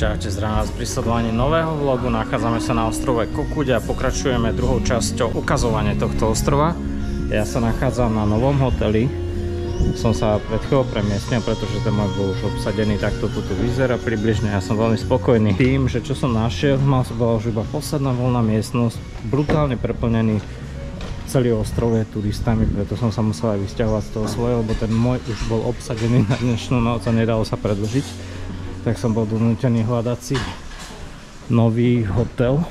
Čaute, zdravím vás pri sledovaní nového vlogu. Nachádzame sa na ostrove Kokuď a pokračujeme druhou časťou ukazovania tohto ostrova. Ja sa nachádzam na novom hoteli. Som sa pred chvíľou premiestnil, pretože ten môj bol už obsadený, takto tu vyzerá približne. Ja som veľmi spokojný tým, že čo som našiel, mal som bola už iba posledná voľná miestnosť, brutálne preplnený celý ostrov je turistami, preto som sa musel aj vysťahovať z toho svojho, lebo ten môj už bol obsadený na dnešnú noc a nedalo sa predlžiť tak som bol donútený hľadať si nový hotel.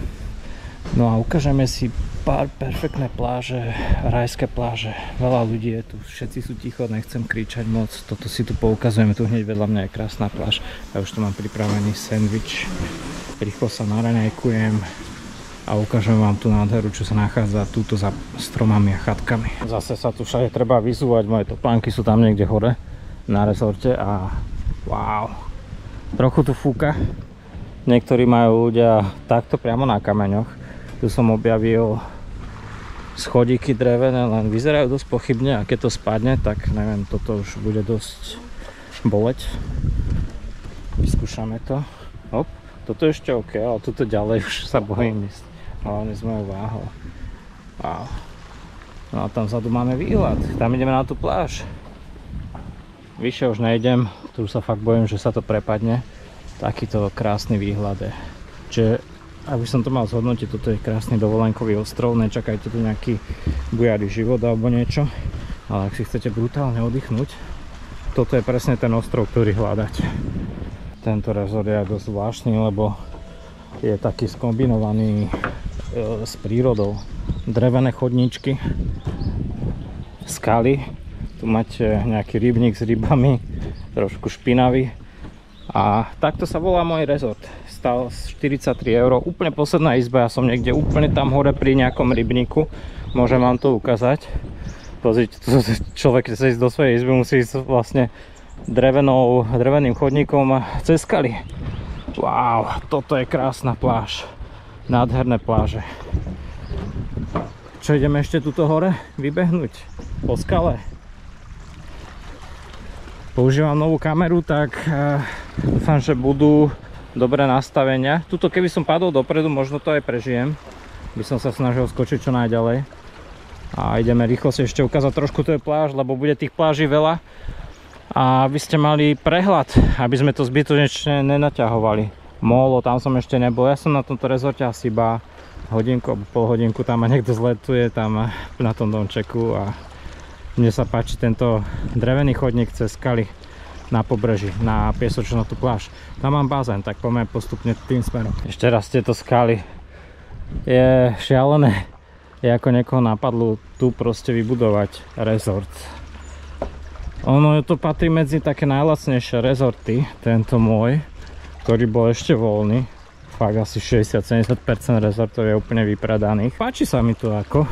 No a ukážeme si pár perfektné pláže, rajské pláže. Veľa ľudí je tu, všetci sú ticho, nechcem kričať moc. Toto si tu poukazujeme, tu hneď vedľa mňa je krásna pláž. Ja už tu mám pripravený sandwich. Rýchlo sa naraňajkujem a ukážem vám tú nádheru, čo sa nachádza túto za stromami a chatkami. Zase sa tu všade treba vyzúvať, moje topánky sú tam niekde hore na rezorte a wow, Trochu tu fúka. Niektorí majú ľudia takto priamo na kameňoch. Tu som objavil schodíky drevené, len vyzerajú dosť pochybne a keď to spadne, tak neviem, toto už bude dosť boleť. Vyskúšame to. Hop, toto je ešte ok, ale toto ďalej už sa bojím ísť. Hlavne s mojou váhou. Wow. No a tam vzadu máme výhľad. Tam ideme na tú pláž. Vyššie už nejdem, tu sa fakt bojím, že sa to prepadne. Takýto krásny výhľad je. Čiže aby som to mal zhodnotiť, toto je krásny dovolenkový ostrov, nečakajte tu nejaký bujarý život alebo niečo. Ale ak si chcete brutálne oddychnúť, toto je presne ten ostrov, ktorý hľadať. Tento rezort je dosť zvláštny, lebo je taký skombinovaný e, s prírodou. Drevené chodníčky, skaly, tu máte nejaký rybník s rybami, trošku špinavý. A takto sa volá môj rezort. Stal 43 eur. Úplne posledná izba, ja som niekde úplne tam hore pri nejakom rybníku. Môžem vám to ukázať. Pozrite, človek, sa ísť do svojej izby, musí ísť vlastne drevenou, dreveným chodníkom cez skaly. Wow, toto je krásna pláž. Nádherné pláže. Čo, ideme ešte tuto hore vybehnúť? Po skale? Používam novú kameru, tak uh, dúfam, že budú dobré nastavenia. Tuto keby som padol dopredu, možno to aj prežijem. By som sa snažil skočiť čo najďalej. A ideme rýchlo si ešte ukázať trošku to je pláž, lebo bude tých pláží veľa. A aby ste mali prehľad, aby sme to zbytočne nenaťahovali. Molo, tam som ešte nebol. Ja som na tomto rezorte asi iba hodinku pol hodinku tam a niekto zletuje tam na tom domčeku a mne sa páči tento drevený chodník cez skaly na pobreží, na piesočnatú pláž. Tam mám bazén, tak poďme postupne tým smerom. Ešte raz tieto skaly. Je šialené, je ako niekoho napadlo tu proste vybudovať rezort. Ono to patrí medzi také najlacnejšie rezorty, tento môj, ktorý bol ešte voľný. Fakt asi 60-70% rezortov je úplne vypredaných. Páči sa mi tu ako.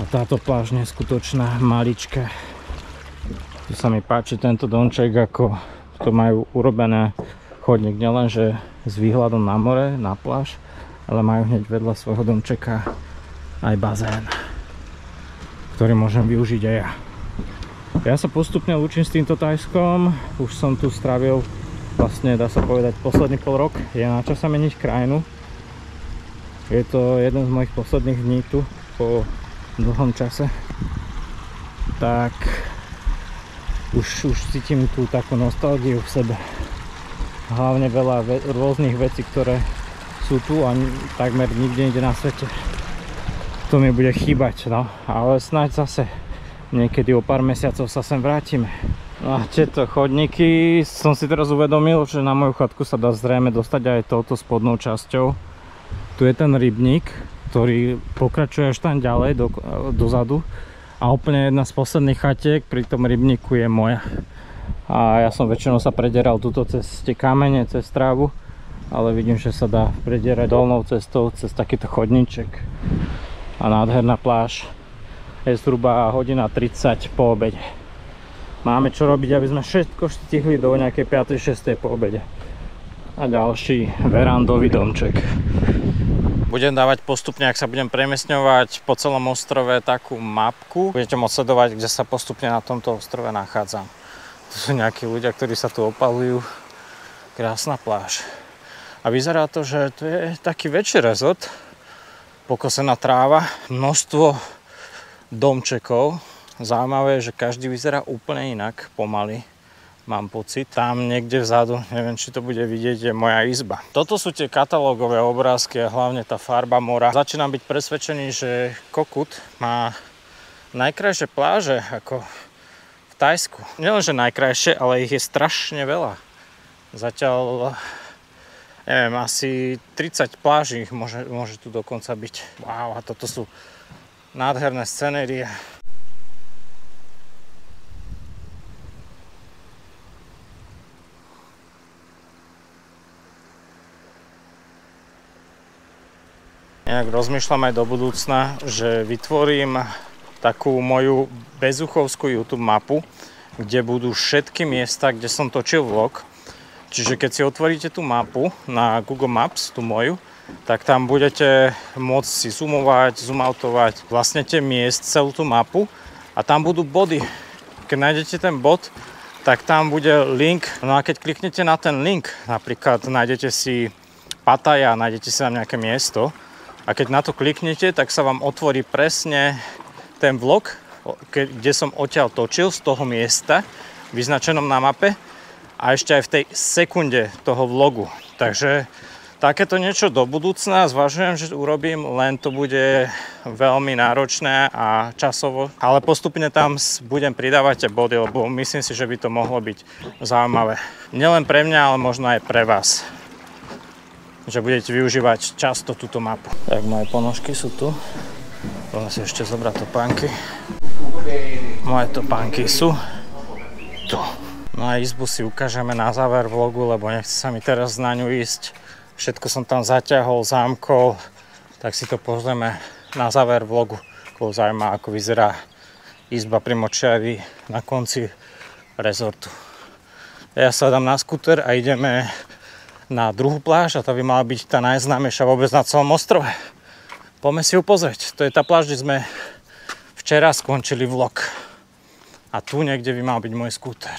A táto pláž neskutočná, malička. Tu sa mi páči tento domček, ako to majú urobené chodník nielenže s výhľadom na more, na pláž, ale majú hneď vedľa svojho domčeka aj bazén, ktorý môžem využiť aj ja. Ja sa postupne učím s týmto tajskom, už som tu strávil vlastne dá sa povedať posledný pol rok, je na čas sa meniť krajinu. Je to jeden z mojich posledných dní tu po dlhom čase. Tak už, už cítim tú takú nostalgiu v sebe. Hlavne veľa ve rôznych vecí, ktoré sú tu a takmer nikde inde na svete. To mi bude chýbať no. ale snáď zase niekedy o pár mesiacov sa sem vrátime. No a tieto chodníky som si teraz uvedomil, že na moju chatku sa dá zrejme dostať aj touto spodnou časťou. Tu je ten rybník ktorý pokračuje až tam ďalej do, dozadu. A úplne jedna z posledných chatiek pri tom rybníku je moja. A ja som väčšinou sa predieral tuto cez tie kamene, cez trávu ale vidím, že sa dá predierať dolnou cestou cez takýto chodníček. A nádherná pláž. Je zhruba hodina 30 po obede. Máme čo robiť, aby sme všetko stihli do nejakej 5. 6. po obede. A ďalší verandový domček budem dávať postupne, ak sa budem premiesňovať po celom ostrove takú mapku. Budete môcť sledovať, kde sa postupne na tomto ostrove nachádzam. To sú nejakí ľudia, ktorí sa tu opalujú. Krásna pláž. A vyzerá to, že to je taký väčší rezort. Pokosená tráva, množstvo domčekov. Zaujímavé je, že každý vyzerá úplne inak, pomaly mám pocit. Tam niekde vzadu, neviem či to bude vidieť, je moja izba. Toto sú tie katalógové obrázky a hlavne tá farba mora. Začínam byť presvedčený, že Kokut má najkrajšie pláže ako v Tajsku. Nielenže najkrajšie, ale ich je strašne veľa. Zatiaľ neviem, asi 30 pláží môže, môže tu dokonca byť. Wow, a toto sú nádherné scenérie. Nejak rozmýšľam aj do budúcna, že vytvorím takú moju bezuchovskú YouTube mapu, kde budú všetky miesta, kde som točil vlog. Čiže keď si otvoríte tú mapu na Google Maps, tú moju, tak tam budete môcť si zoomovať, zoomoutovať vlastne tie miest, celú tú mapu a tam budú body. Keď nájdete ten bod, tak tam bude link. No a keď kliknete na ten link, napríklad nájdete si Pattaja, nájdete si tam nejaké miesto, a keď na to kliknete, tak sa vám otvorí presne ten vlog, kde som odtiaľ točil z toho miesta, vyznačenom na mape a ešte aj v tej sekunde toho vlogu. Takže takéto niečo do budúcna zvažujem, že urobím, len to bude veľmi náročné a časovo, ale postupne tam budem pridávať tie body, lebo myslím si, že by to mohlo byť zaujímavé. Nielen pre mňa, ale možno aj pre vás že budete využívať často túto mapu. Tak moje ponožky sú tu. Poďme si ešte zobrať topánky. Moje topánky sú tu. No a izbu si ukážeme na záver vlogu, lebo nechce sa mi teraz na ňu ísť. Všetko som tam zaťahol, zámkol, tak si to pozrieme na záver vlogu. Koho zaujíma, ako vyzerá izba pri Močiari na konci rezortu. Ja sa dám na skúter a ideme na druhú pláž a to by mala byť tá najznámejšia vôbec na celom ostrove. Poďme si ju pozrieť. To je tá pláž, kde sme včera skončili vlog. A tu niekde by mal byť môj skúter.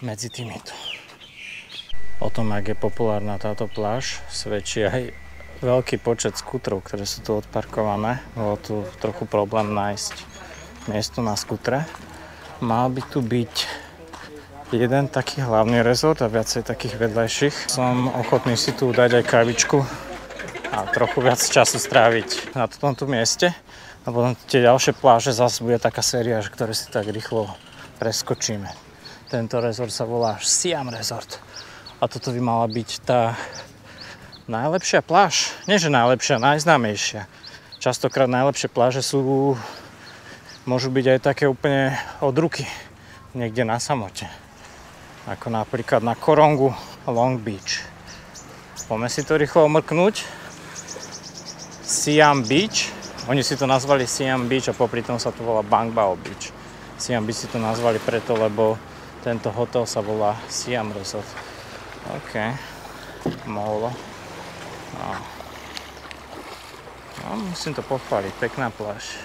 Medzi týmito. O tom, ak je populárna táto pláž, svedčí aj veľký počet skútrov, ktoré sú tu odparkované. Bolo tu trochu problém nájsť miesto na skutre. Mal by tu byť jeden taký hlavný rezort a viacej takých vedľajších. Som ochotný si tu dať aj kávičku a trochu viac času stráviť na tomto mieste. A potom tie ďalšie pláže zase bude taká séria, ktoré si tak rýchlo preskočíme. Tento rezort sa volá Siam Resort. A toto by mala byť tá najlepšia pláž. Nie, že najlepšia, najznámejšia. Častokrát najlepšie pláže sú, môžu byť aj také úplne od ruky, niekde na samote ako napríklad na Korongu Long Beach. Poďme si to rýchlo omrknúť. Siam Beach. Oni si to nazvali Siam Beach a popri tom sa to volá Bangbao Beach. Siam Beach si to nazvali preto, lebo tento hotel sa volá Siam Resort. OK. Mohlo. No. no musím to pochváliť. Pekná pláž.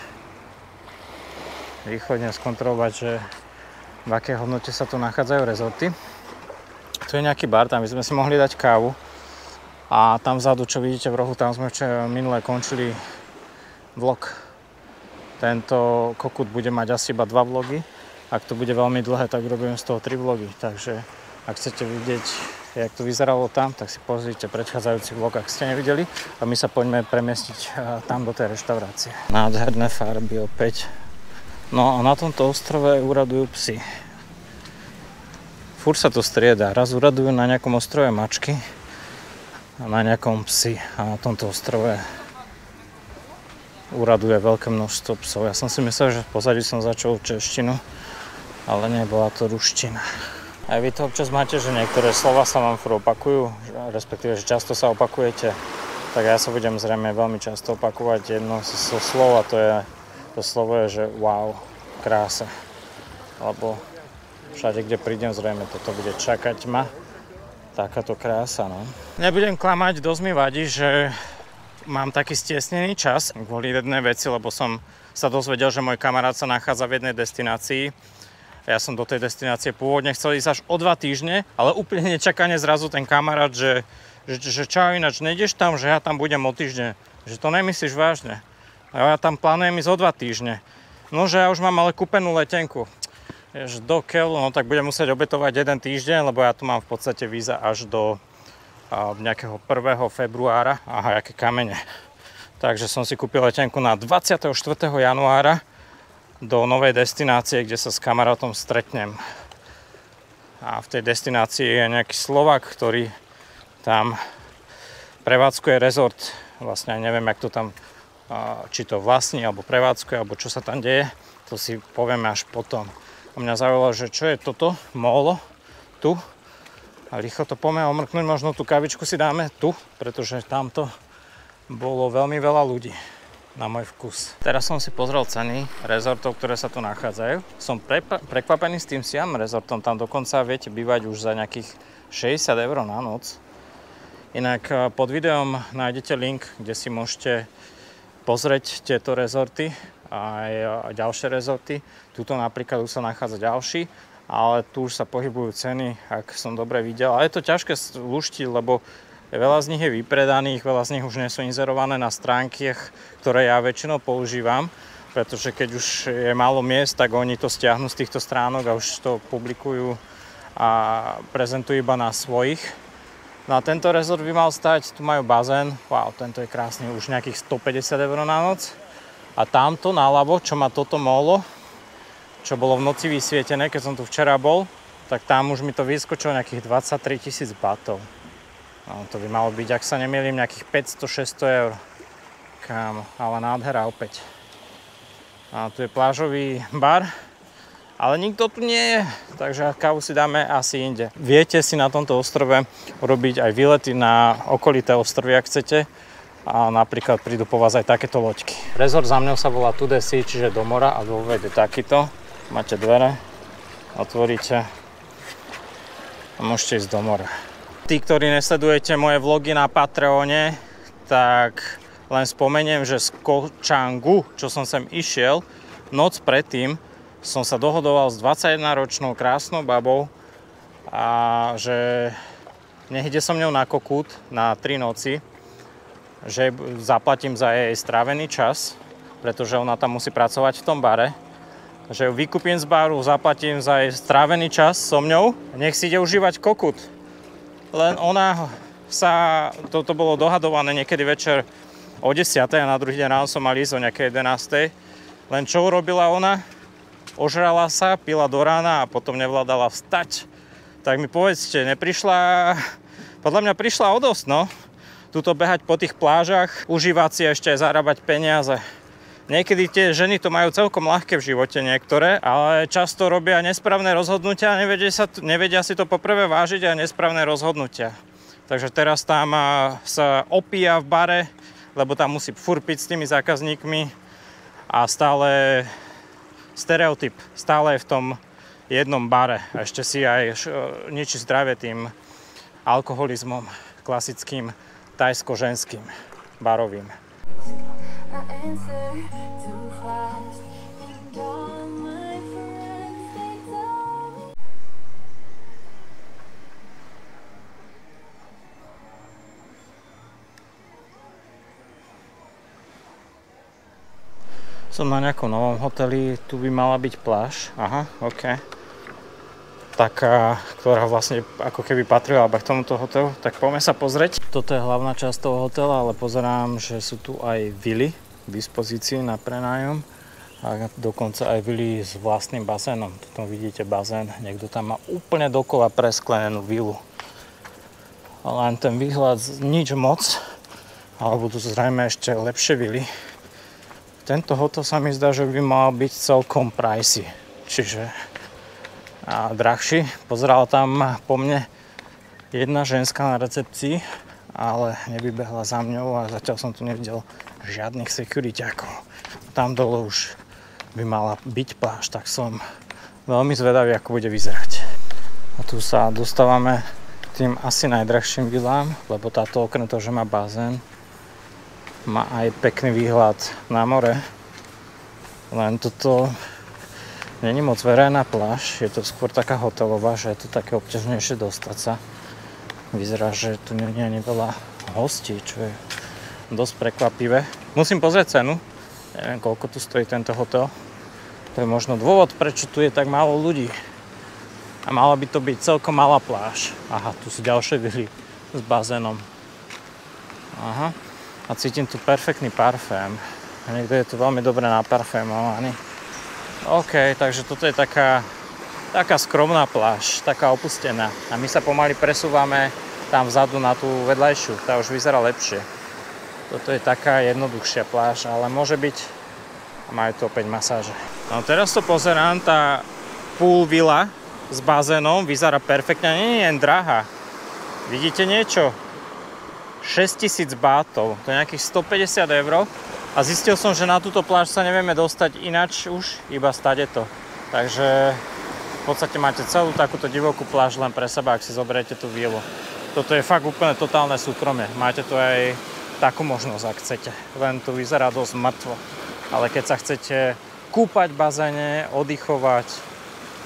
Rýchlo skontrolovať, že v akej hodnote sa tu nachádzajú rezorty. Tu je nejaký bar, tam by sme si mohli dať kávu. A tam vzadu, čo vidíte v rohu, tam sme minule končili vlog. Tento kokut bude mať asi iba dva vlogy. Ak to bude veľmi dlhé, tak robím z toho tri vlogy. Takže ak chcete vidieť, jak to vyzeralo tam, tak si pozrite predchádzajúci vlog, ak ste nevideli. A my sa poďme premiestiť eh, tam do tej reštaurácie. Nádherné farby opäť No a na tomto ostrove uradujú psy. Fúr sa to strieda. Raz uradujú na nejakom ostrove mačky a na nejakom psi. A na tomto ostrove uraduje veľké množstvo psov. Ja som si myslel, že v pozadí som začal češtinu, ale nebola to ruština. Aj vy to občas máte, že niektoré slova sa vám furt opakujú, respektíve, že často sa opakujete, tak ja sa budem zrejme veľmi často opakovať jedno zo slov a to je to slovo je, že wow, krása. Lebo všade, kde prídem, zrejme toto bude čakať ma. Takáto krása, no. Nebudem klamať, dosť mi vadí, že mám taký stiesnený čas kvôli jednej veci, lebo som sa dozvedel, že môj kamarát sa nachádza v jednej destinácii Ja som do tej destinácie pôvodne chcel ísť až o dva týždne, ale úplne nečakane zrazu ten kamarát, že, že, že čau, ináč nejdeš tam, že ja tam budem o týždeň. Že to nemyslíš vážne. A ja tam plánujem ísť o dva týždne. No, že ja už mám ale kúpenú letenku. Jež do keľu, no tak budem musieť obetovať jeden týždeň, lebo ja tu mám v podstate víza až do a, nejakého 1. februára. Aha, aké kamene. Takže som si kúpil letenku na 24. januára do novej destinácie, kde sa s kamarátom stretnem. A v tej destinácii je nejaký Slovak, ktorý tam prevádzkuje rezort. Vlastne neviem, jak to tam, či to vlastní, alebo prevádzkuje, alebo čo sa tam deje. To si povieme až potom. A mňa zaujalo, že čo je toto molo tu. A rýchlo to poďme omrknúť, možno tú kavičku si dáme tu, pretože tamto bolo veľmi veľa ľudí na môj vkus. Teraz som si pozrel ceny rezortov, ktoré sa tu nachádzajú. Som pre, prekvapený s tým Siam rezortom, tam dokonca viete bývať už za nejakých 60 eur na noc. Inak eh, pod videom nájdete link, kde si môžete pozrieť tieto rezorty a aj ďalšie rezorty. Tuto napríklad už sa nachádza ďalší, ale tu už sa pohybujú ceny, ak som dobre videl. A je to ťažké luštiť, lebo Veľa z nich je vypredaných, veľa z nich už nie sú inzerované na stránkach, ktoré ja väčšinou používam, pretože keď už je málo miest, tak oni to stiahnu z týchto stránok a už to publikujú a prezentujú iba na svojich. No a tento rezort by mal stať, tu majú bazén, wow, tento je krásny, už nejakých 150 eur na noc. A tamto naľavo, čo ma toto molo, čo bolo v noci vysvietené, keď som tu včera bol, tak tam už mi to vyskočilo nejakých 23 tisíc batov. No, to by malo byť, ak sa nemýlim, nejakých 500-600 eur. Kámo, ale nádhera opäť. A tu je plážový bar, ale nikto tu nie je, takže kávu si dáme asi inde. Viete si na tomto ostrove urobiť aj výlety na okolité ostrovy, ak chcete. A napríklad prídu po vás aj takéto loďky. Rezort za mňou sa volá Tudesi, čiže do mora a dôvod je takýto. Máte dvere, otvoríte a môžete ísť do mora. Tí, ktorí nesledujete moje vlogy na Patreone, tak len spomeniem, že z Kočangu, čo som sem išiel, noc predtým som sa dohodoval s 21-ročnou krásnou babou a že nech ide so mňou na kokút na 3 noci, že zaplatím za jej strávený čas, pretože ona tam musí pracovať v tom bare, že ju vykúpim z baru, zaplatím za jej strávený čas so mňou, nech si ide užívať kokút len ona sa, toto bolo dohadované niekedy večer o 10. a na druhý deň ráno som mal ísť o nejakej 11. Len čo urobila ona? Ožrala sa, pila do rána a potom nevládala vstať. Tak mi povedzte, neprišla... Podľa mňa prišla o dosť, no. Tuto behať po tých plážach, užívať si ešte aj zarábať peniaze. Niekedy tie ženy to majú celkom ľahké v živote niektoré, ale často robia nesprávne rozhodnutia a nevedia, sa, nevedia si to poprvé vážiť a nesprávne rozhodnutia. Takže teraz tam sa opíja v bare, lebo tam musí furpiť s tými zákazníkmi a stále stereotyp, stále je v tom jednom bare. A ešte si aj ničí zdravie tým alkoholizmom klasickým tajsko-ženským barovým. Som na nejakom novom hoteli, tu by mala byť pláž. Aha, ok. Taká, ktorá vlastne ako keby patrila k tomuto hotelu. Tak poďme sa pozrieť. Toto je hlavná časť toho hotela, ale pozerám, že sú tu aj vily k dispozícii na prenájom a dokonca aj vily s vlastným bazénom. Tu vidíte bazén, niekto tam má úplne dokola presklenenú vilu. Len ten výhľad nič moc, alebo tu zrejme ešte lepšie vily. Tento hotel sa mi zdá, že by mal byť celkom pricey, čiže a drahší. Pozerala tam po mne jedna ženská na recepcii, ale nevybehla za mňou a zatiaľ som tu nevidel žiadnych securityakov. Tam dole už by mala byť pláž, tak som veľmi zvedavý, ako bude vyzerať. A tu sa dostávame k tým asi najdrahším vilám, lebo táto okrem toho, že má bazén, má aj pekný výhľad na more. Len toto Není moc verejná pláž, je to skôr taká hotelová, že je to také obťažnejšie dostať sa. Vyzerá, že tu nie je veľa hostí, čo je dosť prekvapivé. Musím pozrieť cenu, neviem koľko tu stojí tento hotel. To je možno dôvod, prečo tu je tak málo ľudí. A mala by to byť celkom malá pláž. Aha, tu sú ďalšie vily s bazénom. Aha. A cítim tu perfektný parfém. Niekto je tu veľmi dobre naparfémovaný. OK, takže toto je taká, taká skromná pláž, taká opustená. A my sa pomaly presúvame tam vzadu na tú vedľajšiu. Tá už vyzerá lepšie. Toto je taká jednoduchšia pláž, ale môže byť... Majú tu opäť masáže. No teraz to pozerám, tá pool villa s bazénom vyzerá perfektne, nie je len drahá. Vidíte niečo? 6000 bátov, to je nejakých 150 eur. A zistil som, že na túto pláž sa nevieme dostať inač už, iba stade to. Takže v podstate máte celú takúto divokú pláž len pre seba, ak si zoberiete tú vilu. Toto je fakt úplne totálne súkromie. Máte tu aj takú možnosť, ak chcete. Len tu vyzerá dosť mŕtvo. Ale keď sa chcete kúpať v bazéne, oddychovať,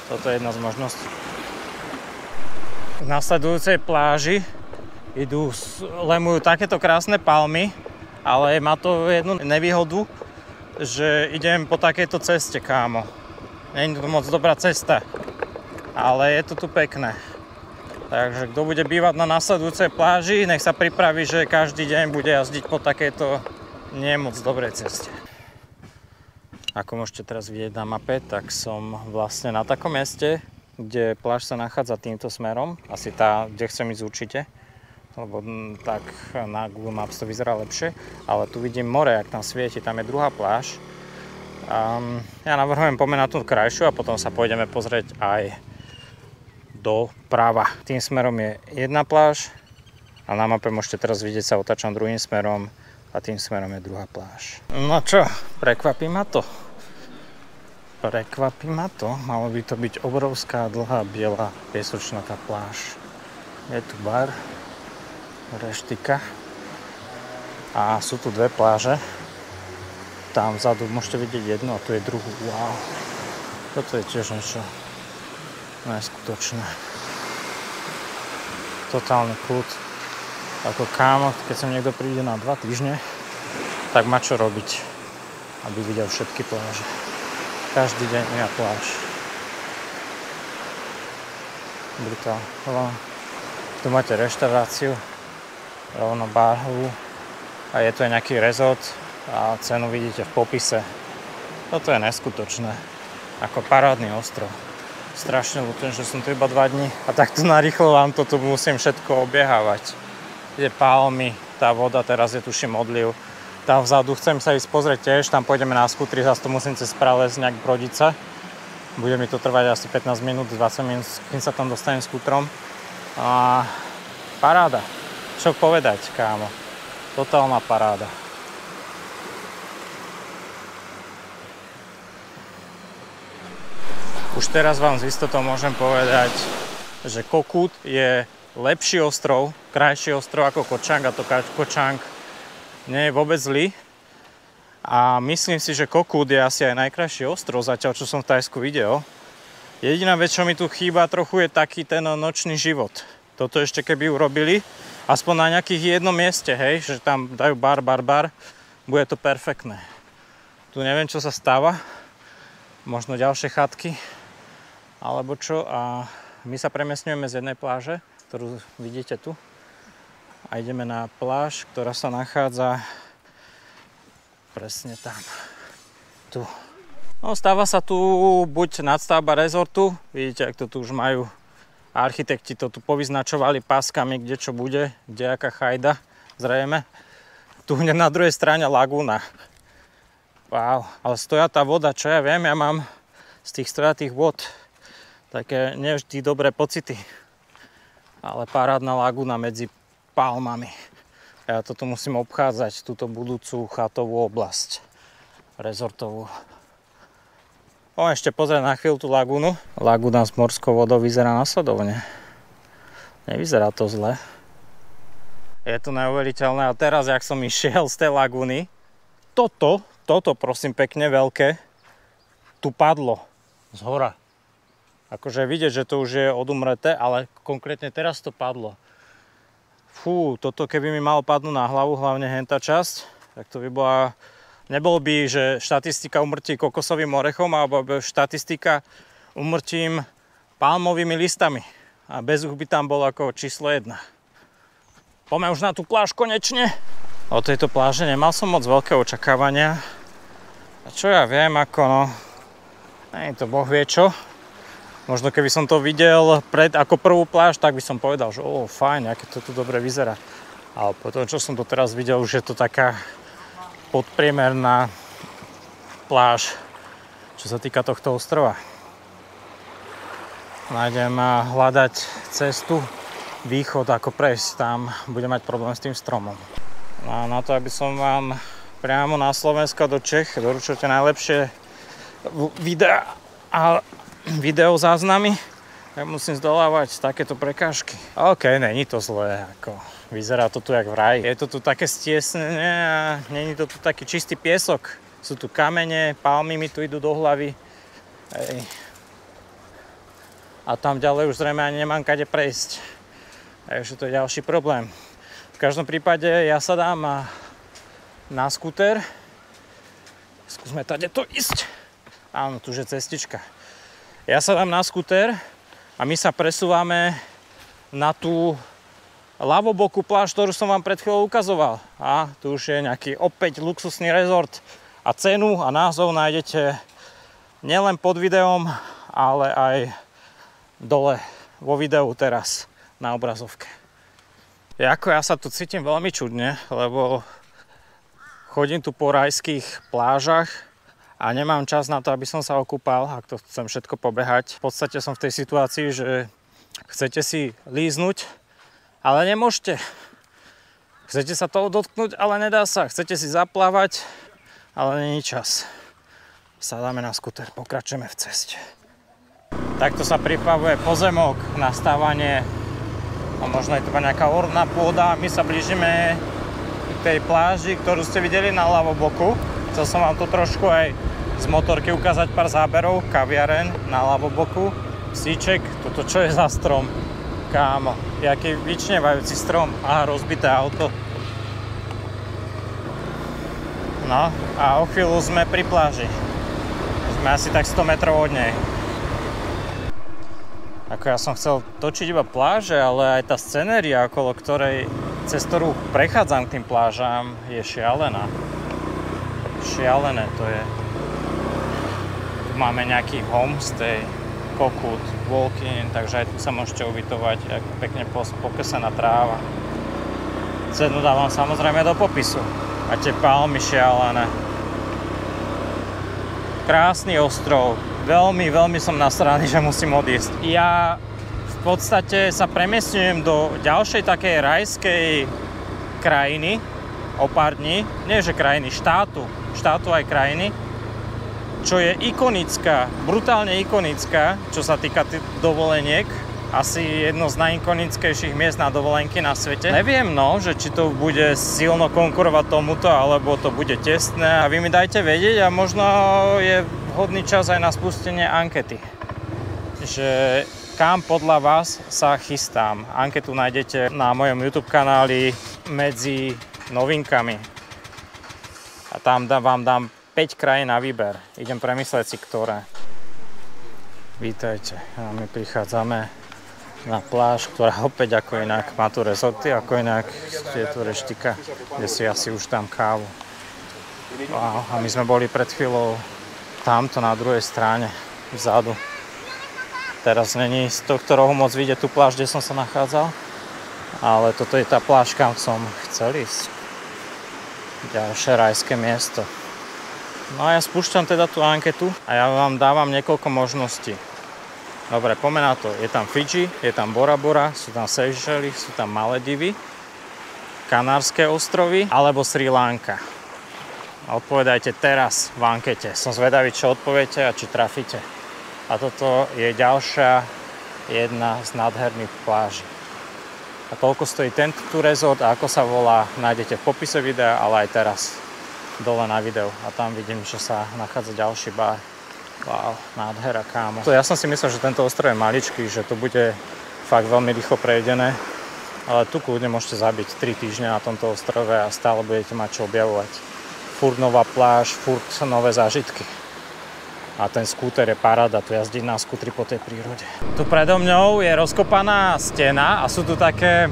toto je jedna z možností. V nasledujúcej pláži idú, lemujú takéto krásne palmy, ale má to jednu nevýhodu, že idem po takejto ceste, kámo. Není to moc dobrá cesta, ale je to tu pekné. Takže kto bude bývať na nasledujúcej pláži, nech sa pripraví, že každý deň bude jazdiť po takejto nie moc dobrej ceste. Ako môžete teraz vidieť na mape, tak som vlastne na takom mieste, kde pláž sa nachádza týmto smerom, asi tá, kde chcem ísť určite lebo tak na Google Maps to vyzerá lepšie, ale tu vidím more, ak tam svieti, tam je druhá pláž. Um, ja navrhujem pomeň na tú krajšiu a potom sa pôjdeme pozrieť aj do práva. Tým smerom je jedna pláž a na mape môžete teraz vidieť sa otačam druhým smerom a tým smerom je druhá pláž. No čo, prekvapí ma to. Prekvapí ma to. Malo by to byť obrovská, dlhá, biela, piesočnatá pláž. Je tu bar, reštika. A sú tu dve pláže. Tam vzadu môžete vidieť jednu a tu je druhú. Wow. Toto je tiež niečo neskutočné. Totálny kľud. Ako kámo, keď sem niekto príde na dva týždne, tak má čo robiť, aby videl všetky pláže. Každý deň je pláž. Brutál. Tu máte reštauráciu, rovno barhu a je tu aj nejaký rezort a cenu vidíte v popise. Toto je neskutočné. Ako parádny ostrov. Strašne ľutujem, že som tu iba 2 dní a takto narýchlo vám to tu musím všetko obiehávať. Je palmy, tá voda teraz je tuším odliv. Tam vzadu chcem sa ísť pozrieť tiež, tam pôjdeme na skutri, zase to musím cez prales nejak brodiť sa. Bude mi to trvať asi 15 minút, 20 minút, kým sa tam dostanem skútrom. A paráda. Čo povedať, kámo? Totálna paráda. Už teraz vám z istotou môžem povedať, že Kokut je lepší ostrov, krajší ostrov ako Kočang a to Kočang nie je vôbec zlý. A myslím si, že Kokut je asi aj najkrajší ostrov zatiaľ, čo som v Tajsku videl. Jediná vec, čo mi tu chýba trochu, je taký ten nočný život. Toto ešte keby urobili, aspoň na nejakých jednom mieste, hej, že tam dajú bar, bar, bar, bude to perfektné. Tu neviem, čo sa stáva, možno ďalšie chatky, alebo čo. A my sa premiesňujeme z jednej pláže, ktorú vidíte tu, a ideme na pláž, ktorá sa nachádza presne tam. Tu. No, stáva sa tu buď nadstavba rezortu, vidíte, ak to tu už majú architekti to tu povyznačovali páskami, kde čo bude, kde aká chajda, zrejme. Tu na druhej strane lagúna. Wow, ale stojatá voda, čo ja viem, ja mám z tých stojatých vod také nevždy dobré pocity. Ale parádna lagúna medzi palmami. Ja toto musím obchádzať, túto budúcu chatovú oblasť rezortovú. Poďme ešte pozrieť na chvíľu tú lagúnu. Lagúna s morskou vodou vyzerá nasledovne. Nevyzerá to zle. Je to neuveriteľné a teraz, jak som išiel z tej lagúny, toto, toto prosím pekne veľké, tu padlo z hora. Akože vidieť, že to už je odumreté, ale konkrétne teraz to padlo. Fú, toto keby mi malo padnúť na hlavu, hlavne henta časť, tak to by bola... Nebolo by, že štatistika umrtí kokosovým orechom, alebo štatistika umrtím palmovými listami. A bezuch by tam bol ako číslo 1. Poďme už na tú pláž konečne. O tejto pláže nemal som moc veľké očakávania. A čo ja viem, ako no... Nie to boh vie čo. Možno keby som to videl pred ako prvú pláž, tak by som povedal, že o, fajn, aké to tu dobre vyzerá. Ale potom, čo som to teraz videl, už je to taká podpriemerná pláž, čo sa týka tohto ostrova. Nájdem hľadať cestu, východ, ako prejsť tam, budem mať problém s tým stromom. No a na to, aby som vám priamo na Slovensko do Čech doručil najlepšie videá a videozáznamy, tak musím zdolávať takéto prekážky. OK, není to zlé, ako vyzerá to tu jak v raji. Je to tu také stiesnené a není to tu taký čistý piesok. Sú tu kamene, palmy mi tu idú do hlavy. Ej. A tam ďalej už zrejme ani nemám kade prejsť. Takže to je ďalší problém. V každom prípade ja sa dám na skúter. Skúsme tady to ísť. Áno, tu je cestička. Ja sa dám na skuter a my sa presúvame na tú ľavobokú pláž, ktorú som vám pred chvíľou ukazoval. A tu už je nejaký opäť luxusný rezort a cenu a názov nájdete nielen pod videom, ale aj dole vo videu teraz na obrazovke. Jako ja sa tu cítim veľmi čudne, lebo chodím tu po rajských plážach a nemám čas na to, aby som sa okúpal, ak to chcem všetko pobehať. V podstate som v tej situácii, že chcete si líznuť, ale nemôžete. Chcete sa toho dotknúť, ale nedá sa. Chcete si zaplávať, ale není čas. Sadáme na skuter, pokračujeme v ceste. Takto sa pripravuje pozemok na stávanie a možno je to nejaká orná pôda. My sa blížime k tej pláži, ktorú ste videli na ľavoboku. Chcel som vám to trošku aj z motorky ukázať pár záberov. Kaviaren na ľavoboku, psíček, toto čo je za strom? Kámo, jaký vyčnevajúci strom. Aha, rozbité auto. No a o chvíľu sme pri pláži. Sme asi tak 100 metrov od nej. Ako ja som chcel točiť iba pláže, ale aj tá scenéria, okolo ktorej, cez ktorú prechádzam k tým plážam, je šialená. Šialené to je máme nejaký homestay, kokut, walk-in, takže aj tu sa môžete ubytovať, pekne pokesená tráva. Cenu dávam samozrejme do popisu. A tie palmy šialené. Krásny ostrov. Veľmi, veľmi som nasraný, že musím odísť. Ja v podstate sa premiestňujem do ďalšej takej rajskej krajiny o pár dní. Nie, že krajiny, štátu. Štátu aj krajiny čo je ikonická, brutálne ikonická, čo sa týka t- dovoleniek. Asi jedno z najikonickejších miest na dovolenky na svete. Neviem no, že či to bude silno konkurovať tomuto, alebo to bude testné. A vy mi dajte vedieť a možno je vhodný čas aj na spustenie ankety. Že kam podľa vás sa chystám. Anketu nájdete na mojom YouTube kanáli medzi novinkami. A tam vám dám 5 krajín na výber. Idem premysleť si, ktoré. Vítajte. A my prichádzame na pláž, ktorá opäť ako inak má tu resorty, ako inak je tu reštika, kde si asi už tam kávu. Wow, a my sme boli pred chvíľou tamto na druhej strane, vzadu. Teraz není z tohto rohu moc vidieť tú pláž, kde som sa nachádzal, ale toto je tá pláž, kam som chcel ísť. Ďalšie rajské miesto. No a ja spúšťam teda tú anketu a ja vám dávam niekoľko možností. Dobre, poďme na to. Je tam Fidži, je tam Bora Bora, sú tam Seychelles, sú tam Maledivy, Kanárske ostrovy alebo Sri Lanka. Odpovedajte teraz v ankete. Som zvedavý, čo odpoviete a či trafíte. A toto je ďalšia jedna z nádherných pláží. A toľko stojí tento tu rezort a ako sa volá, nájdete v popise videa, ale aj teraz dole na videu a tam vidím, že sa nachádza ďalší bar. Wow, nádhera, kámo. Ja som si myslel, že tento ostrov je maličký, že to bude fakt veľmi rýchlo prejdené. Ale tu kľudne môžete zabiť 3 týždne na tomto ostrove a stále budete mať čo objavovať. Furt nová pláž, furt nové zážitky. A ten skúter je paráda, tu jazdiť na skútri po tej prírode. Tu predo mňou je rozkopaná stena a sú tu také,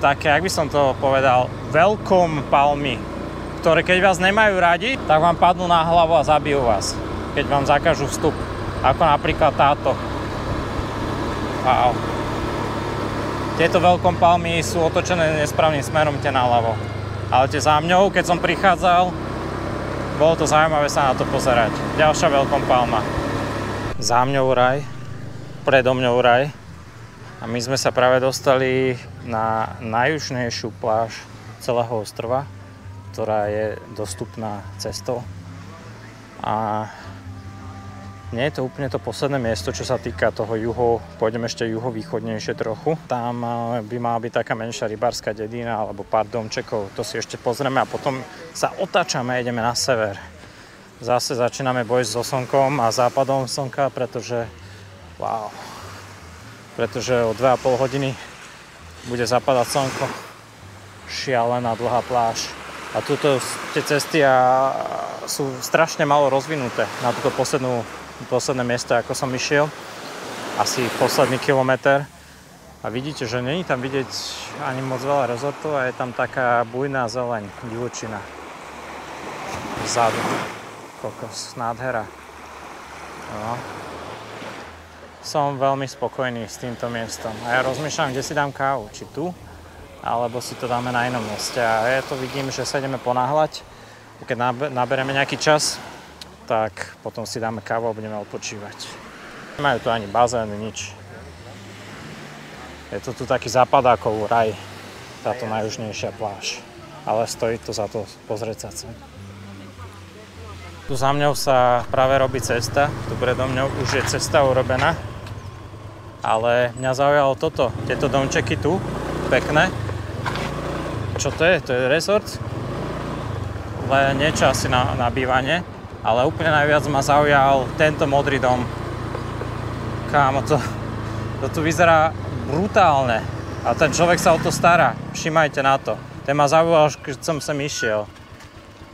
také, jak by som to povedal, welcome palmy, ktoré keď vás nemajú radi, tak vám padnú na hlavu a zabijú vás, keď vám zakážu vstup. Ako napríklad táto. Wow. Tieto veľkom palmy sú otočené nesprávnym smerom tie naľavo. Ale tie za mňou, keď som prichádzal, bolo to zaujímavé sa na to pozerať. Ďalšia veľkom palma. Za mňou raj, predo mňou raj. A my sme sa práve dostali na najjužnejšiu pláž celého ostrova, ktorá je dostupná cestou. A nie je to úplne to posledné miesto, čo sa týka toho juho, pôjdem ešte juhovýchodnejšie trochu. Tam eh, by mala byť taká menšia rybárska dedina alebo pár domčekov, to si ešte pozrieme a potom sa otáčame a ideme na sever. Zase začíname boj so slnkom a západom slnka, pretože wow, pretože o 2,5 hodiny bude zapadať slnko. Šialená dlhá pláž. A tuto tie cesty a sú strašne malo rozvinuté na túto poslednú posledné miesto, ako som išiel. Asi posledný kilometr. A vidíte, že není tam vidieť ani moc veľa rezortov a je tam taká bujná zeleň, divočina. Vzadu. Kokos, nádhera. No. Som veľmi spokojný s týmto miestom. A ja rozmýšľam, kde si dám kávu. Či tu, alebo si to dáme na inom mieste. A ja to vidím, že sa ideme ponáhľať. Keď nabereme nejaký čas, tak potom si dáme kávu a budeme odpočívať. Nemajú tu ani bazén, nič. Je to tu taký zapadákov raj, táto najjužnejšia pláž. Ale stojí to za to pozrieť sa sem. Tu za mňou sa práve robí cesta, tu predo mňou už je cesta urobená. Ale mňa zaujalo toto, tieto domčeky tu, pekné. Čo to je? To je resort? Ale niečo asi na, na bývanie ale úplne najviac ma zaujal tento modrý dom. Kámo, to, to tu vyzerá brutálne a ten človek sa o to stará. Všimajte na to. Ten ma zaujal, keď som sem išiel.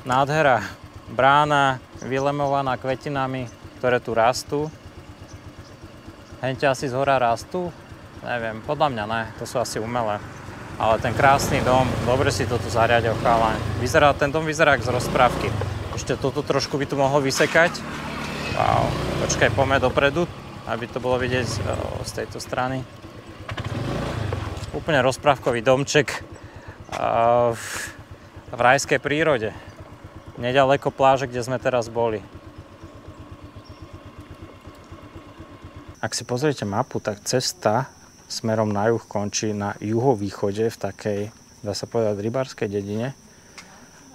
Nádhera. Brána vylemovaná kvetinami, ktoré tu rastú. Hente asi z hora rastú? Neviem, podľa mňa ne, to sú asi umelé. Ale ten krásny dom, dobre si to tu zariadil chalán. Vyzerá, ten dom vyzerá z rozprávky. Ešte toto trošku by tu mohlo vysekať. Wow, počkaj, poďme dopredu, aby to bolo vidieť z tejto strany. Úplne rozprávkový domček v rajskej prírode. Nedaleko pláže, kde sme teraz boli. Ak si pozriete mapu, tak cesta smerom na juh končí na juhovýchode v takej, dá sa povedať, rybárskej dedine.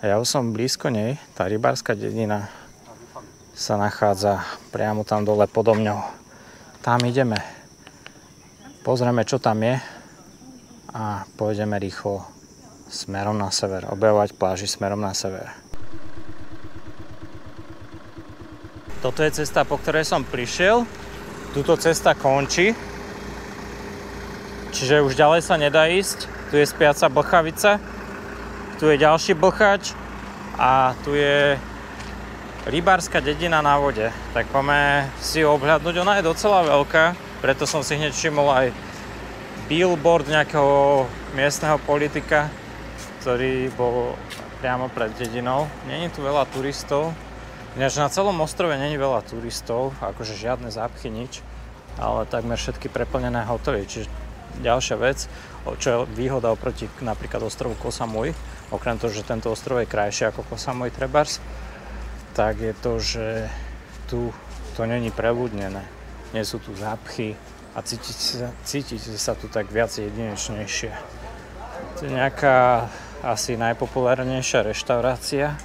A ja už som blízko nej, tá rybárska dedina sa nachádza priamo tam dole podo mňou. Tam ideme. Pozrieme, čo tam je a pôjdeme rýchlo smerom na sever, objavovať pláži smerom na sever. Toto je cesta, po ktorej som prišiel. Tuto cesta končí, čiže už ďalej sa nedá ísť. Tu je spiaca Blchavica, tu je ďalší blchač a tu je rybárska dedina na vode. Tak poďme si ju obhľadnúť. Ona je docela veľká, preto som si hneď všimol aj billboard nejakého miestneho politika, ktorý bol priamo pred dedinou. Není tu veľa turistov. Ináč na celom ostrove není veľa turistov, akože žiadne zápchy, nič. Ale takmer všetky preplnené hotely, čiže ďalšia vec, čo je výhoda oproti napríklad ostrovu Koh Samui, okrem toho, že tento ostrov je krajší ako Koh Samui Trebars, tak je to, že tu to není preľudnené. Nie sú tu zápchy a cítite sa, cítite sa tu tak viac jedinečnejšie. To je nejaká asi najpopulárnejšia reštaurácia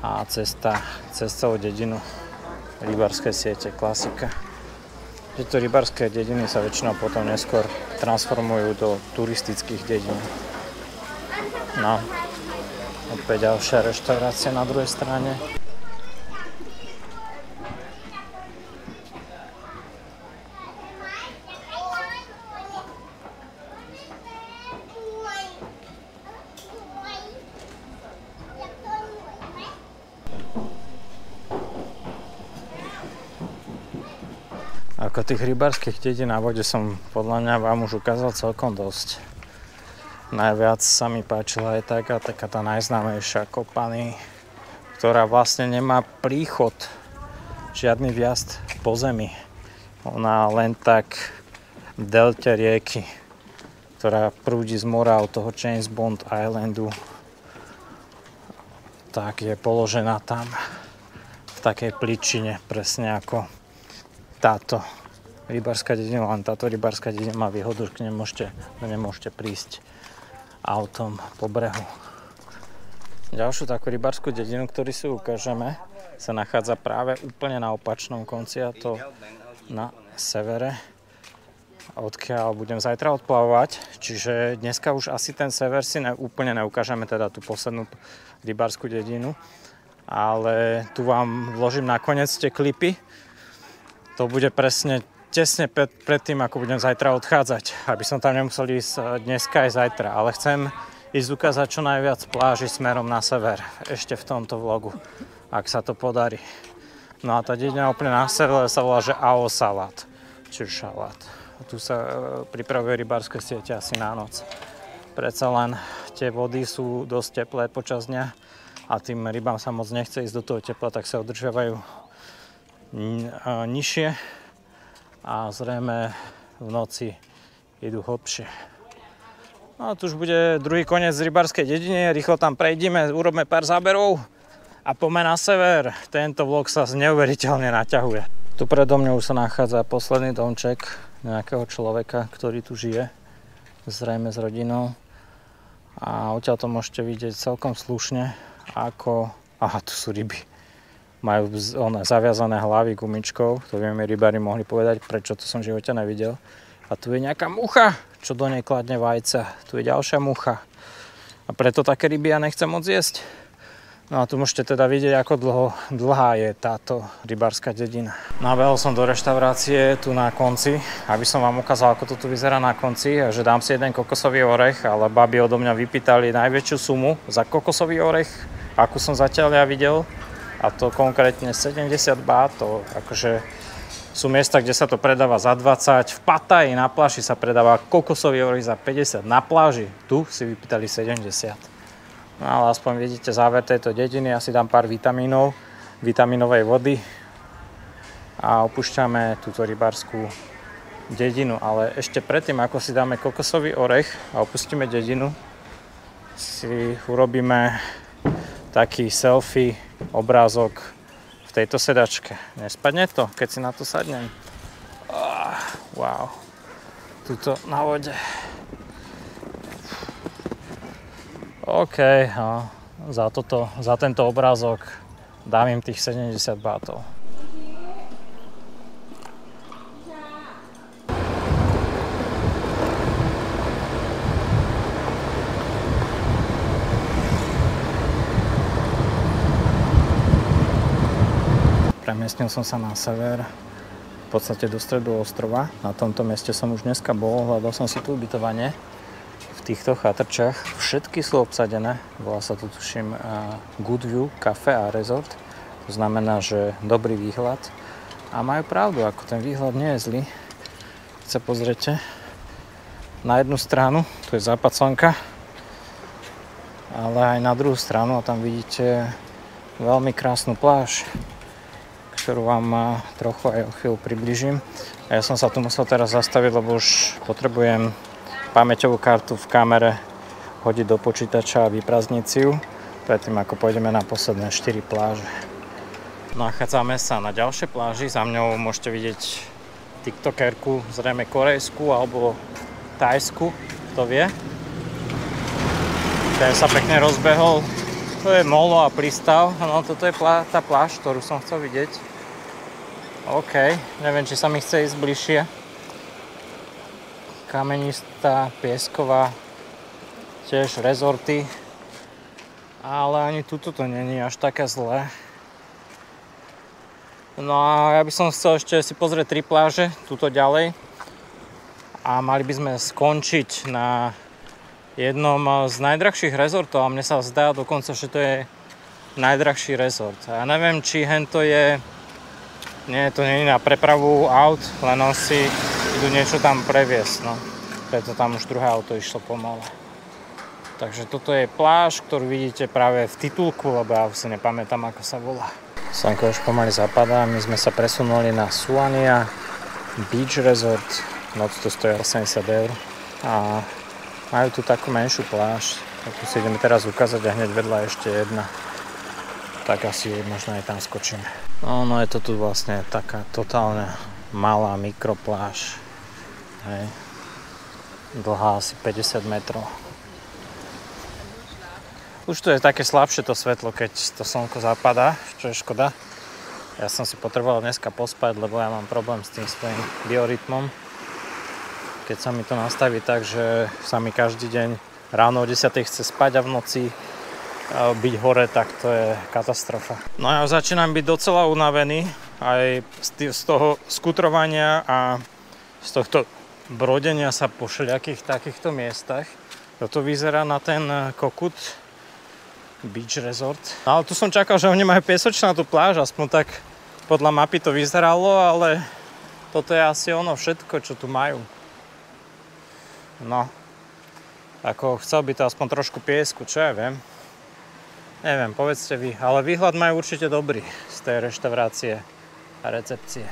a cesta cez celú dedinu rybárskej siete, klasika. Tieto rybárske dediny sa väčšinou potom neskôr transformujú do turistických dedín. No, opäť ďalšia reštaurácia na druhej strane. Ako tých rybárskych detí na vode som podľa mňa vám už ukázal celkom dosť. Najviac sa mi páčila aj taká, taká tá najznámejšia kopany, ktorá vlastne nemá príchod, žiadny viazd po zemi. Ona len tak v delte rieky, ktorá prúdi z mora od toho James Bond Islandu, tak je položená tam v takej pličine, presne ako táto rybárska dedina, len táto rybárska dedina má výhodu, že nemôžete, nemôžete prísť autom po brehu. Ďalšiu takú rybárskú dedinu, ktorú si ukážeme, sa nachádza práve úplne na opačnom konci a to na severe odkiaľ budem zajtra odplavovať. Čiže dneska už asi ten sever si ne, úplne neukážeme, teda tú poslednú rybárskú dedinu. Ale tu vám vložím nakoniec tie klipy, to bude presne tesne pred, pred tým, ako budem zajtra odchádzať, aby som tam nemusel ísť e, dneska aj zajtra, ale chcem ísť ukázať čo najviac pláži smerom na sever, ešte v tomto vlogu, ak sa to podarí. No a tá dedina úplne na severe sa volá, že AO Salát, čiže šalát. Tu sa e, pripravuje rybárske siete asi na noc. Predsa len tie vody sú dosť teplé počas dňa a tým rybám sa moc nechce ísť do toho tepla, tak sa udržiavajú nižšie a zrejme v noci idú hlbšie. No a tu už bude druhý koniec z rybárskej dedine, rýchlo tam prejdeme, urobíme pár záberov a poďme na sever. Tento vlog sa neuveriteľne naťahuje. Tu predo mňou sa nachádza posledný domček nejakého človeka, ktorý tu žije, zrejme s rodinou. A odtiaľ to môžete vidieť celkom slušne, ako... Aha, tu sú ryby majú one, zaviazané hlavy gumičkou, to by mi rybári mohli povedať, prečo to som v živote nevidel. A tu je nejaká mucha, čo do nej kladne vajca. Tu je ďalšia mucha. A preto také ryby ja nechcem moc jesť. No a tu môžete teda vidieť, ako dlho, dlhá je táto rybárska dedina. Nabehol som do reštaurácie tu na konci, aby som vám ukázal, ako to tu vyzerá na konci, že dám si jeden kokosový orech, ale babi odo mňa vypýtali najväčšiu sumu za kokosový orech, akú som zatiaľ ja videl a to konkrétne 70 bátov. Akože sú miesta, kde sa to predáva za 20, v Pataji na pláži sa predáva kokosový orech za 50, na pláži tu si vypýtali 70. No ale aspoň vidíte záver tejto dediny, ja si dám pár vitamínov, vitaminovej vody a opúšťame túto rybárskú dedinu, ale ešte predtým, ako si dáme kokosový orech a opustíme dedinu, si urobíme taký selfie obrázok v tejto sedačke. Nespadne to, keď si na to sadnem? Oh, wow. Tuto na vode. OK, no, za, toto, za tento obrázok dám im tých 70 bátov. Premiestnil som sa na sever, v podstate do stredu ostrova. Na tomto mieste som už dneska bol, hľadal som si tu ubytovanie v týchto chatrčách. Všetky sú obsadené, volá sa tu tuším Good View Cafe a Resort. To znamená, že dobrý výhľad. A majú pravdu, ako ten výhľad nie je zlý. Keď sa pozriete na jednu stranu, tu je západ slnka, ale aj na druhú stranu a tam vidíte veľmi krásnu pláž ktorú vám trochu aj o chvíľu približím. A ja som sa tu musel teraz zastaviť, lebo už potrebujem pamäťovú kartu v kamere hodiť do počítača a vyprázdniť si ju, predtým ako pôjdeme na posledné 4 pláže. Nachádzame sa na ďalšej pláži, za mňou môžete vidieť tiktokerku, zrejme korejskú alebo tajsku, kto vie. Ten sa pekne rozbehol. To je molo a prístav, no toto je plá, tá pláž, ktorú som chcel vidieť. OK, neviem, či sa mi chce ísť bližšie. Kamenistá, piesková, tiež rezorty. Ale ani tuto to není až také zlé. No a ja by som chcel ešte si pozrieť tri pláže, tuto ďalej. A mali by sme skončiť na jednom z najdrahších rezortov a mne sa zdá dokonca, že to je najdrahší rezort. Ja neviem, či hento je Nie, to nie je na prepravu aut, len on si idú niečo tam previesť, no. Preto tam už druhé auto išlo pomaly. Takže toto je pláž, ktorú vidíte práve v titulku, lebo ja si nepamätám, ako sa volá. Slnko už pomaly zapadá, my sme sa presunuli na Suania Beach Resort, noc to stojí 80 eur a majú tu takú menšiu pláž, tu si ideme teraz ukázať a hneď vedľa ešte jedna. Tak asi možno aj tam skočíme. No, no je to tu vlastne taká totálne malá mikropláž. Hej. Dlhá asi 50 metrov. Už tu je také slabšie to svetlo, keď to slnko zapadá, čo je škoda. Ja som si potreboval dneska pospať, lebo ja mám problém s tým svojím biorytmom. Keď sa mi to nastaví tak, že sa mi každý deň ráno o 10 chce spať a v noci byť hore, tak to je katastrofa. No ja začínam byť docela unavený aj z toho skutrovania a z tohto brodenia sa po všelijakých takýchto miestach. Toto vyzerá na ten kokut Beach Resort. No, ale tu som čakal, že oni majú piesočnatú pláž, aspoň tak podľa mapy to vyzeralo, ale toto je asi ono všetko, čo tu majú. No, ako chcel by to aspoň trošku piesku, čo ja viem. Neviem, povedzte vy, ale výhľad majú určite dobrý z tej reštaurácie a recepcie.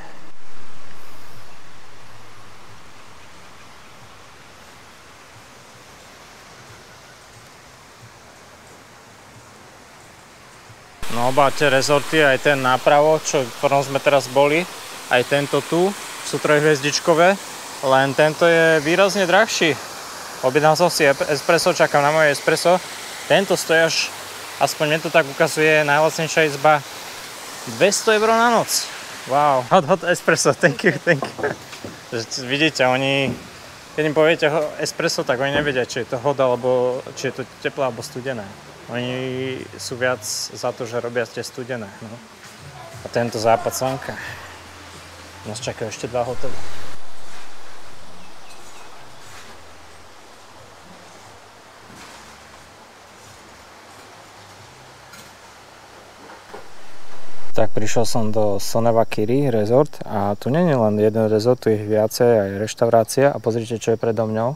No oba tie rezorty, aj ten nápravo, čo, v ktorom sme teraz boli, aj tento tu, sú trojhviezdičkové, len tento je výrazne drahší. Objednal som si espresso, čakám na moje espresso. Tento stojí až, aspoň mne to tak ukazuje, najlacnejšia izba 200 eur na noc. Wow, hot hot espresso, thank you, thank you. Vidíte, oni, keď im poviete espresso, tak oni nevedia, či je to hot, alebo či je to teplé alebo studené. Oni sú viac za to, že robia tie studené. No. A tento západ slnka. Nás čakajú ešte dva hotely. Tak prišiel som do Soneva Kiri Resort a tu nie je len jeden resort, tu je viacej, aj reštaurácia a pozrite, čo je predo mňou.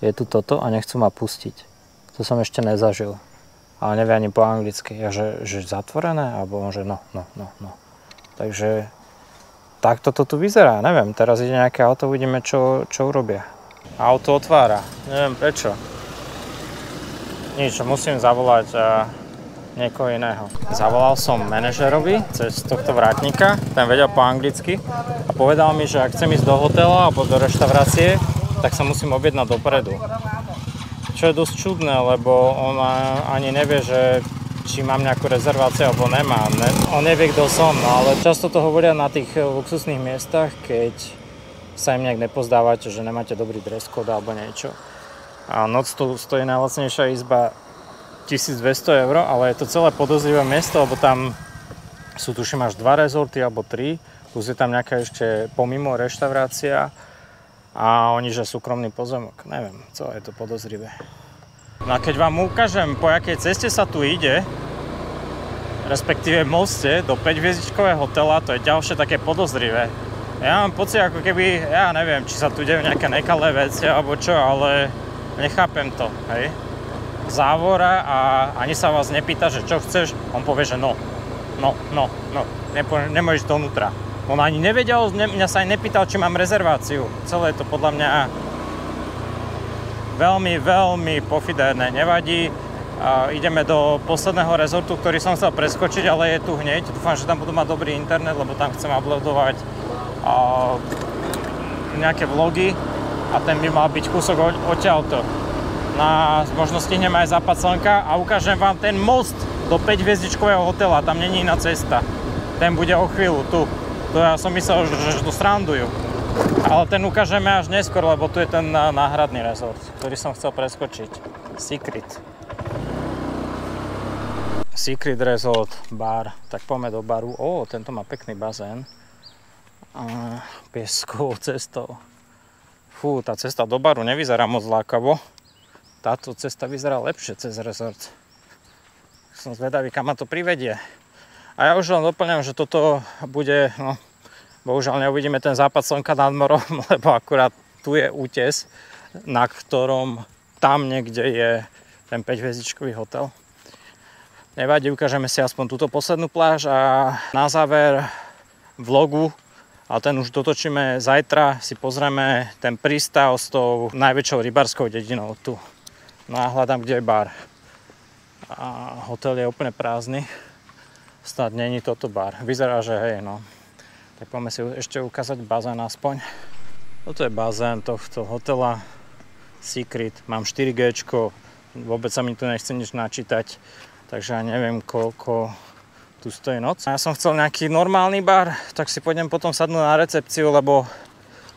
Je tu toto a nechcú ma pustiť. To som ešte nezažil ale nevie ani po anglicky. Ja, že, že zatvorené? Alebo on, že no, no, no, no. Takže takto to tu vyzerá. Neviem, teraz ide nejaké auto, uvidíme, čo, čo urobia. Auto otvára. Neviem prečo. Nič, musím zavolať uh, niekoho iného. Zavolal som manažerovi cez tohto vrátnika, ten vedel po anglicky a povedal mi, že ak chcem ísť do hotela alebo do reštaurácie, tak sa musím objednať dopredu čo je dosť čudné, lebo on ani nevie, že či mám nejakú rezerváciu alebo nemám. Ne, on nevie, kto som, no ale často to hovoria na tých eh, luxusných miestach, keď sa im nejak nepozdávate, že nemáte dobrý dress code alebo niečo. A noc tu stojí najlacnejšia izba 1200 eur, ale je to celé podozrivé miesto, lebo tam sú tuším až dva rezorty alebo tri, plus je tam nejaká ešte pomimo reštaurácia a oni, že súkromný pozemok. Neviem, co je to podozrivé. No a keď vám ukážem, po akej ceste sa tu ide, respektíve moste do 5-hviezdičkového hotela, to je ďalšie také podozrivé. Ja mám pocit, ako keby, ja neviem, či sa tu dejú nejaké nekalé veci alebo čo, ale nechápem to, hej. Závora a ani sa vás nepýta, že čo chceš, on povie, že no, no, no, no, Nepo, nemôžeš donútra. On ani nevedel, ne, mňa sa aj nepýtal, či mám rezerváciu. Celé to podľa mňa veľmi, veľmi pofidérne. Nevadí. A ideme do posledného rezortu, ktorý som chcel preskočiť, ale je tu hneď. Dúfam, že tam budú mať dobrý internet, lebo tam chcem uploadovať nejaké vlogy a ten by mal byť kúsok odtiaľto. Na, možno stihneme aj západ slnka a ukážem vám ten most do 5 hviezdičkového hotela, tam není iná cesta. Ten bude o chvíľu tu. To ja som myslel, že, že to srandujú. Ale ten ukážeme až neskôr, lebo tu je ten náhradný rezort, ktorý som chcel preskočiť. Secret. Secret Resort, bar. Tak poďme do baru. Ó, tento má pekný bazén. A pieskovou cestou. Fú, tá cesta do baru nevyzerá moc lákavo. Táto cesta vyzerá lepšie cez rezort. Som zvedavý, kam ma to privedie. A ja už len doplňam, že toto bude no, Bohužiaľ neuvidíme ten západ slnka nad morom, lebo akurát tu je útes, na ktorom tam niekde je ten 5 hviezdičkový hotel. Nevadí, ukážeme si aspoň túto poslednú pláž a na záver vlogu, a ten už dotočíme zajtra, si pozrieme ten prístav s tou najväčšou rybárskou dedinou tu. No a hľadám, kde je bar. A hotel je úplne prázdny. Snad není toto bar. Vyzerá, že hej, no. Tak poďme si ešte ukázať bazén aspoň. Toto je bazén tohto hotela Secret. Mám 4G, vôbec sa mi tu nechce nič načítať, takže ja neviem koľko tu stojí noc. Ja som chcel nejaký normálny bar, tak si pôjdem potom sadnúť na recepciu, lebo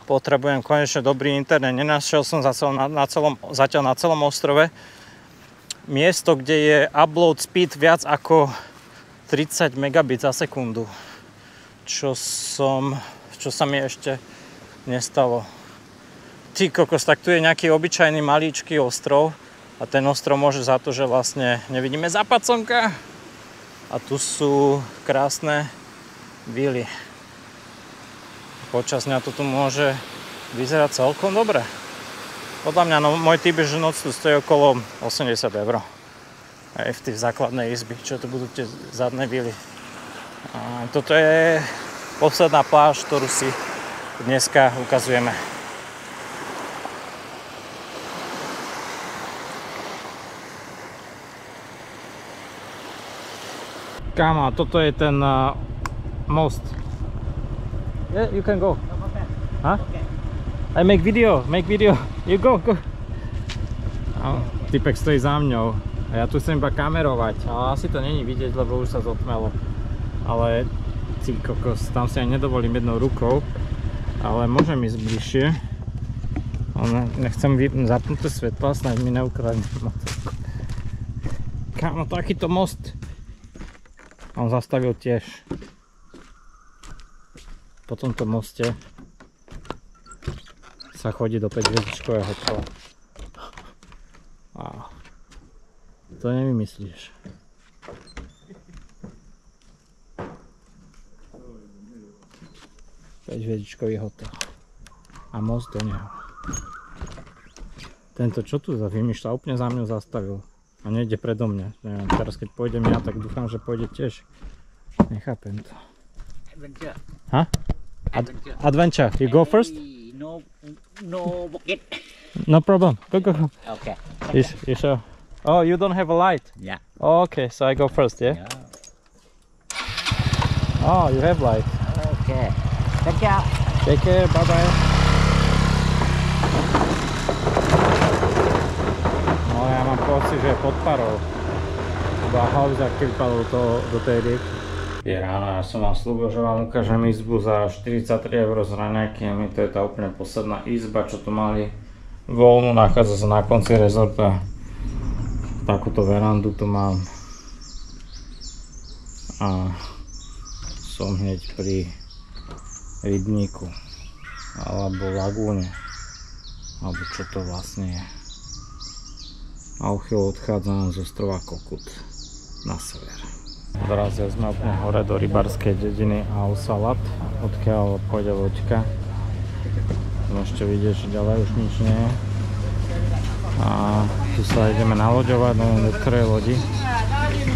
potrebujem konečne dobrý internet. Nenašiel som za celom, na celom, zatiaľ na celom ostrove miesto, kde je upload speed viac ako 30 megabit za sekundu. Čo som, čo sa mi ešte nestalo. Ty kokos, tak tu je nejaký obyčajný malíčky ostrov a ten ostrov môže za to, že vlastne nevidíme západ slnka a tu sú krásne vily. Počas dňa to tu môže vyzerať celkom dobre. Podľa mňa, no môj typ že noc tu stojí okolo 80 eur. Aj v tej základnej izby, čo to budú tie zadné vily. A toto je posledná pláž, ktorú si dneska ukazujeme. Kámo, toto je ten uh, most. Yeah, you can go. Huh? I make video, make video. You go, go. A typek stojí za mňou. A ja tu chcem iba kamerovať. Ale asi to není vidieť, lebo už sa zotmelo. Ale ty kokos, tam si aj nedovolím jednou rukou. Ale môžem ísť bližšie. Ale nechcem zapnuté svetla, snáď mi neukradne. Kámo, takýto most a on zastavil tiež po tomto moste sa chodí do 5 hviezdičkového hotela a to nevymyslíš hviezdičkový hotel a most do neho tento čo tu za vymýšľa úplne za mňou zastavil a nejde predo mňa. Neviem, teraz keď pôjdem ja, tak dúfam, že pôjde tiež. Nechápem to. Ha? Ad adventure. adventure. You go first? No, no bucket. No problem. Go, go, go. Okay. You, you sure? Oh, you don't have a light? Yeah. Oh, okay, so I go first, yeah? yeah. Oh, you have light. Okay. Take care. Take care, bye-bye. pocit, že je pod parou. Iba hauzak, keď padol to, do tej rieky. Je ráno, ja som vám slúbil, že vám ukážem izbu za 43 eur s raňajkami. To je tá úplne posledná izba, čo tu mali voľnú. Nachádza sa na konci rezorta. Takúto verandu tu mám. A som hneď pri rybníku alebo lagúne alebo čo to vlastne je a o chvíľu odchádzam z ostrova Kokut na sever. Dorazili sme úplne hore do rybarskej dediny Ausalat, odkiaľ pôjde loďka. Môžete vidieť, že ďalej už nič nie je. A tu sa ideme naloďovať do niektorej lodi.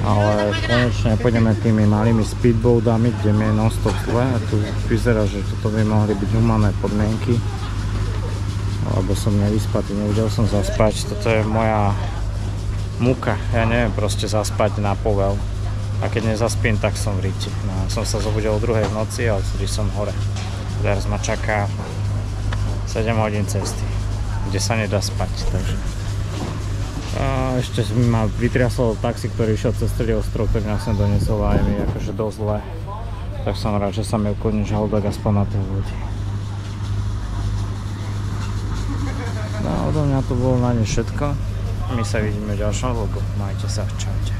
Ale konečne pôjdeme tými malými speedboatami, kde mi je non-stop zle. A tu vyzerá, že toto by mohli byť humané podmienky lebo som nevyspatý, neudel som zaspať. Toto je moja muka, ja neviem proste zaspať na povel. A keď nezaspím, tak som v ríti. No, som sa zobudil o druhej v noci a odtedy som hore. Teraz ma čaká 7 hodín cesty, kde sa nedá spať, takže... A ešte ma vytriasol taxi, ktorý išiel cez celý ostrov, ktorý nás sem donesol a mi akože dosť zle. Tak som rád, že sa mi uklonil žalúdok aspoň na tej lodi. odo mňa to bolo na ne všetko. My sa vidíme v ďalšom vlogu. Majte sa, čaute.